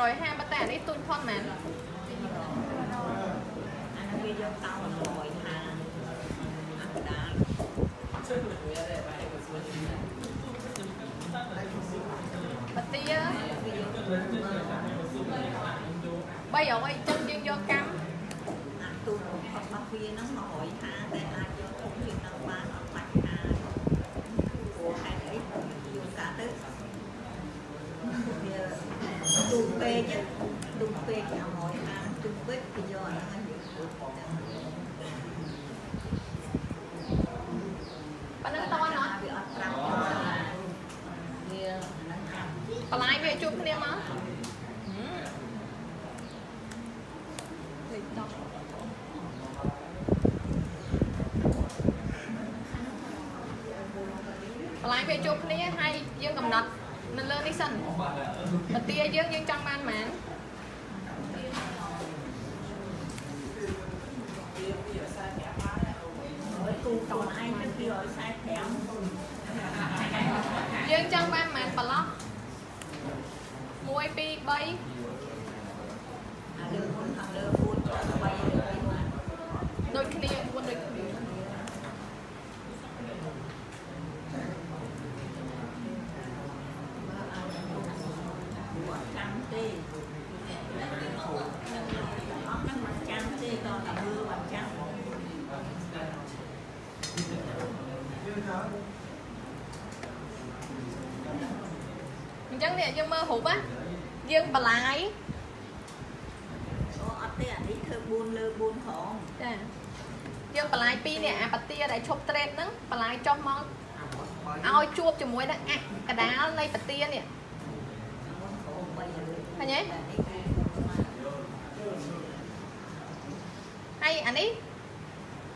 150ប៉ុន្តែអានេះទូចផុតមែនអានោះវាយកតោ150អាកដាលបាទាវាយក300អីចឹងយើងយកកម្មអាទូរបស់វាហ្នឹង150តែអាចយកធំជាងហ្នឹងបានអត់បាច់អាព្រោះហេតុអីយូរកាទៅវាទូពេកទូពេកអា150ទូពេកគេយកអាហ្នឹងឲ្យយក ប៉ណ្ណឹងតន់អត់វាអត់ប្រាប់វាហ្នឹងអាបន្លាយវាជួបគ្នាមកលេខ10បន្លាយវាជួបគ្នាហើយយើងកំណត់នៅលើនេះសិនបាទាយើងយើងចង់បានប៉ុន្មាន ហើយគូតនឯងទៅ245 យើងចង់បានប៉ុន្មានប្រឡោះ1 2 3 អាលើមុនខាងលើ4ចុះ3លើ3មក ដូចគ្នា4ដូចគ្នា បើឲ្យទៅអត់ចាំទេអត់ហ្នឹងមិនចាំទេតតែមើលអត់ចាំ អញ្ចឹ ងនេះយើងមើលរូបណាយើងបន្លាយអូអត់ទេអានេះធ្វើ4លើ4ហងចាយើងបន្លាយពីរនេះអាបាទាដែលឈប់ត្រេតហ្នឹងបន្លាយចុះមកឲ្យជួបជាមួយនឹងអាក់កដាលនៃបាទានេះមុនហង3លើឃើញទេនេះហើយអានេះ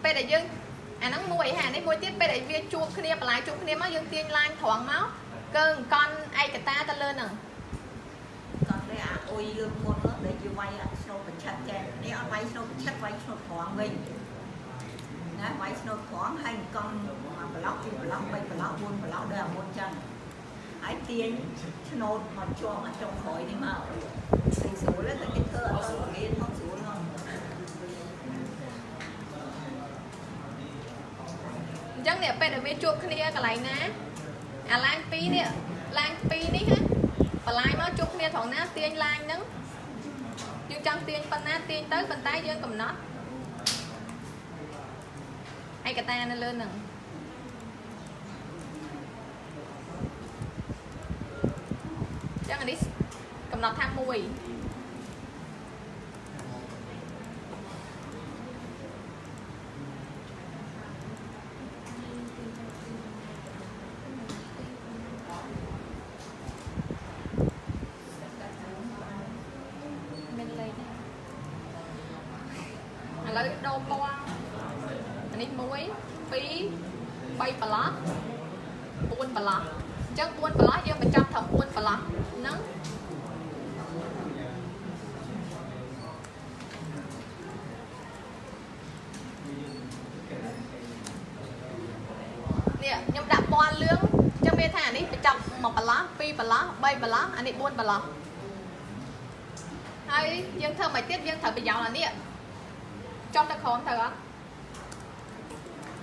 ពេលដែលយើងអាហ្នឹងមួយហើយអានេះមួយទៀតពេលដែលវាជួបគ្នាបន្លាយជួបគ្នាមកយើងទាញឡាញត្រង់មក កើអង្គន់ឯកតាទៅលើហ្នឹងគាត់ទេអាអុយលឿនមុននោះដែលជាវាយអាស្នូប្រឆិតចេះនេះអត់វាយស្នូប្រឆិតវាយស្នូត្រង់វិញណាវាយស្នូត្រង់ហើយកង់មួយប្លុកពីរប្លុក3ប្លុក4ប្លុកដូចអាមុនចឹងហើយទាញឆ្នោតមកជាប់អាចុងក្រោយនេះមកស្រួលស្រួលតែគេធ្វើអត់ទៅរៀនមកស្រួលមកអញ្ចឹងនេះពេលដែលវាជួបគ្នាកន្លែងណា អាឡាញ2នេះឡាញ2នេះណាបលាយមកជុំគ្នាត្រង់ណាទាញឡាញហ្នឹងយើងចង់ទាញប៉ុណ្ណាទាញទៅប៉ុន្តែយើងកំណត់ឯកតានៅលើហ្នឹងចឹងនេះកំណត់ថា1 ឡូវដូរពណ៌អានេះ1 2 3ប្រឡោះ4ប្រឡោះអញ្ចឹង4ប្រឡោះយើងបញ្ចប់ត្រឹម4ប្រឡោះហ្នឹងនេះខ្ញុំដាក់ពណ៌លឿងអញ្ចឹងមានថាអានេះបញ្ចប់1ប្រឡោះ2ប្រឡោះ3ប្រឡោះអានេះ4ប្រឡោះហើយយើងធ្វើមិនទៀតយើងត្រូវប្រយោលអានេះ ចុះទៅក្រោមត្រូវអត់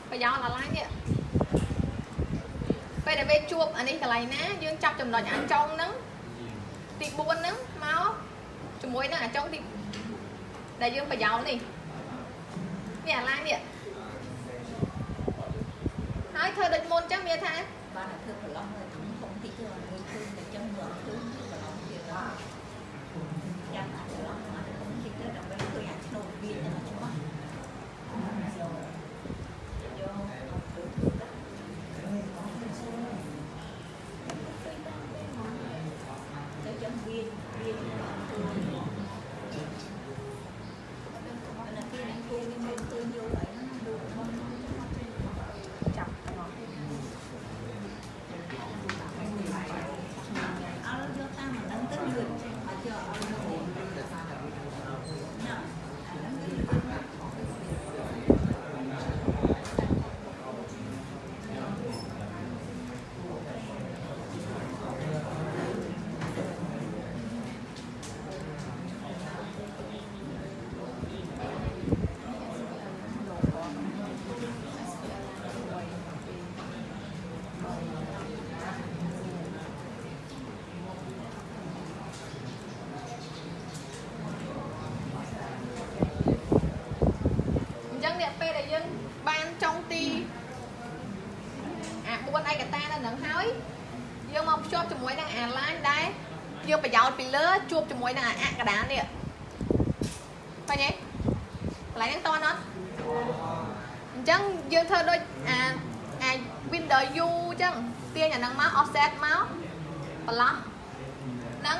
ប្រយោលអាឡាញនេះពេលដែលវាជួបអានេះកន្លែងណាយើងចាប់ចំណុចអាចុងហ្នឹងទី4ហ្នឹងមកជាមួយនឹងអាចុងទីដែលយើងប្រយោលនេះនេះអាឡាញនេះហើយធ្វើដូចមុនអញ្ចឹងមានថាបានតែធ្វើប្លុកនៅធំធំតិចទៅអត់មើលឃើញតែចឹងមើលអត់ឃើញធ្វើប្លុកទៀតយ៉ាងអាប្លុកមកធំតិចទៅដើម្បីឃើញអាឆ្នូតវាទៅច្បាស់យកយកទៅទៅចឹងវាវាអានេះគេនឹងគូវាមានឃើញយកអីហ្នឹងដូច ចាប់មក ភ្ជាប់ជាមួយនឹងអាឡាញដែរយើងប្រយោជន៍ពីលើជួបជាមួយនឹងអាអកដាលនេះឃើញទេកន្លែងហ្នឹងតន់អត់អញ្ចឹងយើងធ្វើដូចអាអា Windows U អញ្ចឹងទាញអាហ្នឹងមក offset មកបន្លោះហ្នឹង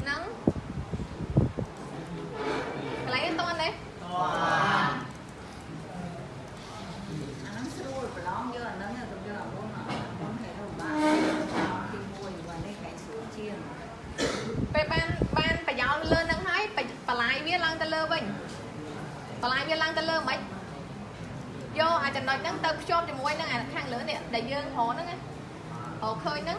ហ្នឹងកន្លែងហ្នឹងតន់ទេ អាហ្នឹងស្រួលប្រឡងយកអាហ្នឹងទៅយកអាមុនអាមុនគេទៅបានទី1วันនេះគេស្រួលជាង ពេលបានបានប្រយោជន៍លើហ្នឹងហើយបបន្លាយ វាឡើងទៅលើវិញបន្លាយវាឡើងទៅលើមិនយកអាចចំណុចហ្នឹងទៅភ្ជាប់ជាមួយនឹងអាខាងលើនេះដែលយើងរកហ្នឹងណារកឃើញហ្នឹង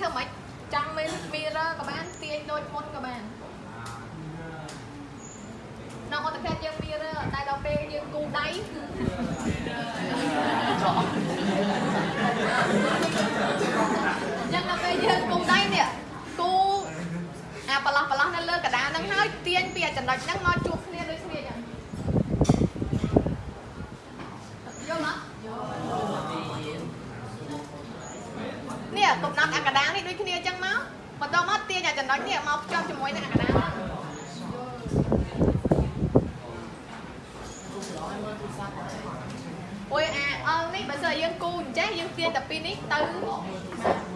ធ្វើម៉េចចង់មាន mirror ក៏បានទាញដូចមុនក៏បាននៅអត់តែយើង mirror តែដល់ពេលយើងគូដៃយ៉ាងដល់ពេលយើងគូដៃនេះគូអាប្រឡោះប្រឡោះនៅលើកណ្ដាលហ្នឹងហើយទាញពីអាចំណុចហ្នឹងមកជួបគ្នាដូចគ្នាអញ្ចឹងយល់អត់ នេះកំណត់អាកដាលនេះដូចគ្នាអញ្ចឹងមក បន្តមកទាញអាចំណុចនេះមកភ្ជាប់ជាមួយនឹងអាកដាលហ្នឹងអូយអាអល់នេះបើសិនយើងគូអញ្ចេះយើងទាញតែពីនេះទៅ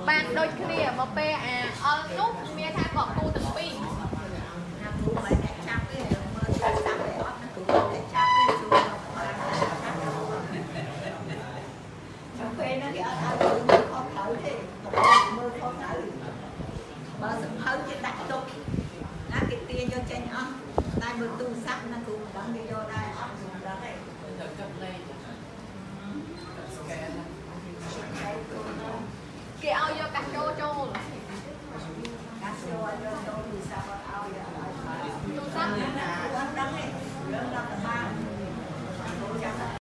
បានដូចគ្នាមកពេលអាអល់នោះមានថាក៏គូទាំង